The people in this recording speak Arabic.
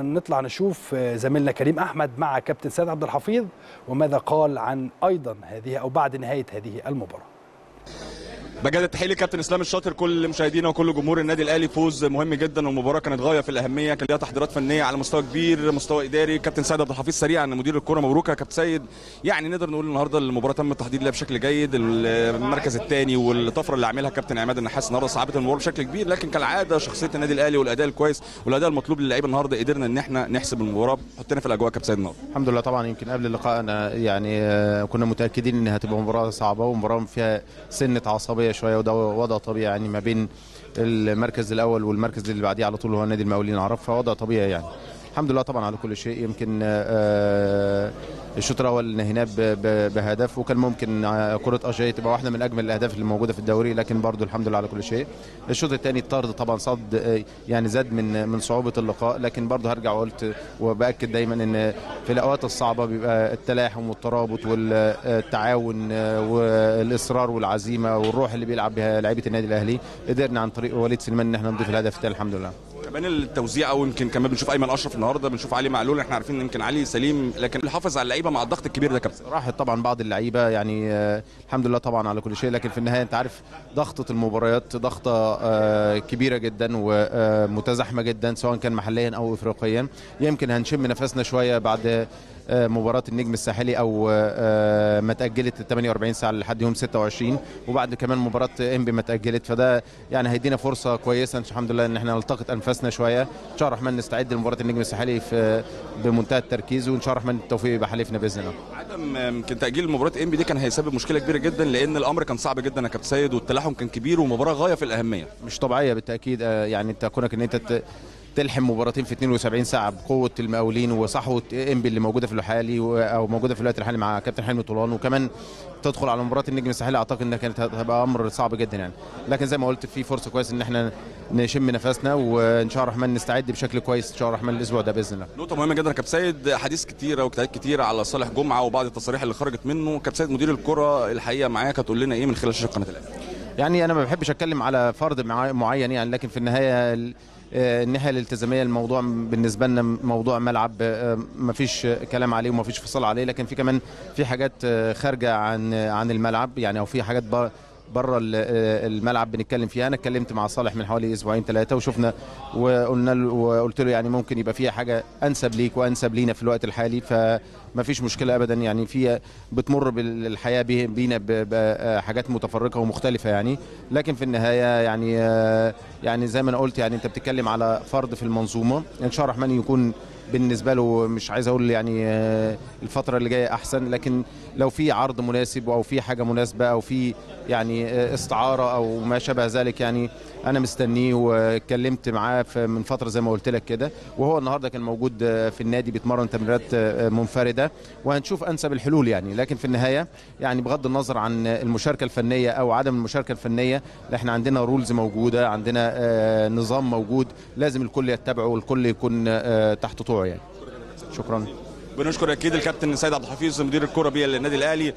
نطلع نشوف زميلنا كريم أحمد مع كابتن سيد عبد الحفيظ وماذا قال عن أيضا هذه أو بعد نهاية هذه المباراة. بجد التحيه لكابتن إسلام الشاطر كل مشاهدينا وكل جمهور النادي الأهلي فوز مهم جدا والمباراة كانت غاية في الأهمية كان ليها تحضيرات فنية على مستوى كبير مستوى إداري. كابتن سيد عبد الحفيظ سريعا مدير الكره مبروك يا كابتن سيد. يعني نقدر نقول النهارده المباراة تم التحضير لها بشكل جيد المركز الثاني والطفرة اللي عاملها كابتن عماد النحاس النهارده صعبت المباراة بشكل كبير لكن كالعادة شخصية النادي الأهلي والأداء الكويس والأداء المطلوب للعيبة النهارده قدرنا إن إحنا نحسب المباراة. حطينا في الأجواء كابتن سيد النهارده الحمد لله طبعا يمكن قبل اللقاء أنا يعني آه، كنا متأكدين ان هتبقى مباراة صعبة ومباراة فيها سنة عصبية شوية وده وضع طبيعي يعني ما بين المركز الأول والمركز اللي بعديه على طول هو نادي المقاولين العرب فوضع طبيعي يعني. الحمد لله طبعا على كل شيء. يمكن آه، الشوط الأول ب- بهدف وكان ممكن كرة اجاي تبقى واحدة من أجمل الأهداف اللي موجودة في الدوري لكن برضو الحمد لله على كل شيء. الشوط الثاني الطرد طبعا صد يعني زاد من من صعوبة اللقاء لكن برضو هرجع وقلت وبأكد دايما إن في الأوقات الصعبة بيبقى التلاحم والترابط والتعاون والإصرار والعزيمة والروح اللي بيلعب بها لعيبة النادي الأهلي. قدرنا عن طريق وليد سليمان إن إحنا نضيف الهدف الثاني الحمد لله. كمان التوزيع أو يمكن كمان بنشوف أيمن أشرف النهارده بنشوف علي معلول إحنا عارفين يمكن علي سليم لكن اللي حافظ على اللعيبة مع الضغط الكبير ده كابتن راحت طبعا بعض اللعيبة يعني آه، الحمد لله طبعا على كل شيء لكن في النهاية أنت عارف ضغطة المباريات ضغطة آه، كبيرة جدا ومتزاحمه جدا سواء كان محليا أو افريقيا. يمكن هنشم نفسنا شوية بعد آه، مباراة النجم الساحلي آه، ما اتأجلت 48 ساعة لحد يوم 26 وبعد كمان مباراة إنبي ما اتأجلت فده يعني هيدينا فرصة كويسة الحمد لله إن إحنا نلتقط انفاسنا شوية. إن شاء الله الرحمن نستعد لمباراة النجم الساحلي في بمنتهى التركيز وإن شاء الله الرحمن التوفيق يبقى حليفنا بإذن الله. عدم يمكن تأجيل مباراة انبي دي كان هيسبب مشكلة كبيرة جدا لأن الأمر كان صعب جدا يا كابتن سيد والتلاحم كان كبير ومباراة غاية في الأهمية. مش طبيعية بالتأكيد آه، يعني انت كونك إن أنت تلحم مباراتين في 72 ساعة بقوة المقاولين وصحوة انبي اللي موجودة في الحالي أو موجودة في الوقت الحالي مع كابتن حلمي طولان. وكمان تدخل على مباراة النجم الساحلي أعتقد إنها كانت هتبقى أمر صعب جدا يعني. لكن زي ما قلت في فرصة كويسة إن إحنا نشم نفسنا وإن شاء الله الرحمن نستعد بشكل كويس إن شاء الله الرحمن الأسبوع ده بإذن الله. نقطة مهمة جدا يا كابتن سيد حديث كتيرة وكتابات كتيرة على صالح جمعة وبعض التصاريح اللي خرجت منه. كابتن سيد مدير الكرة الحقيقة معاك هتقول لنا إيه من خلال شاشة قناة الأهلي؟ يعني أنا ما بحبش أتكلم على فرد مع- معين يعني لكن في النهاية ال- الناحية الالتزامية الموضوع بالنسبة لنا موضوع ملعب ما فيش كلام عليه وما فيش فصل عليه لكن في كمان في حاجات آه، خارجة عن عن الملعب يعني أو في حاجات بره آه، الملعب بنتكلم فيها. أنا اتكلمت مع صالح من حوالي أسبوعين ثلاثة وشفنا وقلنا له وقلت له يعني ممكن يبقى فيها حاجة أنسب ليك وأنسب لينا في الوقت الحالي. فما فيش مشكلة ابدا. يعني في بتمر بالحياة بي- بينا بحاجات متفرقة ومختلفة يعني. لكن في النهاية يعني آه، يعني زي ما أنا قلت يعني أنت بتتكلم على فرد في المنظومة. إن شاء الله الرحمن يكون بالنسبة له مش عايز أقول يعني آه، الفترة اللي جاية أحسن لكن لو في عرض مناسب أو في حاجة مناسبة أو في يعني آه، استعارة أو ما شابه ذلك يعني أنا مستنيه واتكلمت معاه من فترة زي ما قلت لك كده. وهو النهارده كان موجود آه، في النادي بيتمرن تمرينات آه، منفردة وهنشوف أنسب الحلول يعني. لكن في النهاية يعني بغض النظر عن المشاركة الفنية أو عدم المشاركة الفنية إحنا عندنا رولز موجودة عندنا نظام موجود لازم الكل يتبعه والكل يكون تحت طوعه. يعني شكرا. بنشكر أكيد الكابتن سيد عبد الحفيظ مدير الكرة بيه للنادي الأهلي.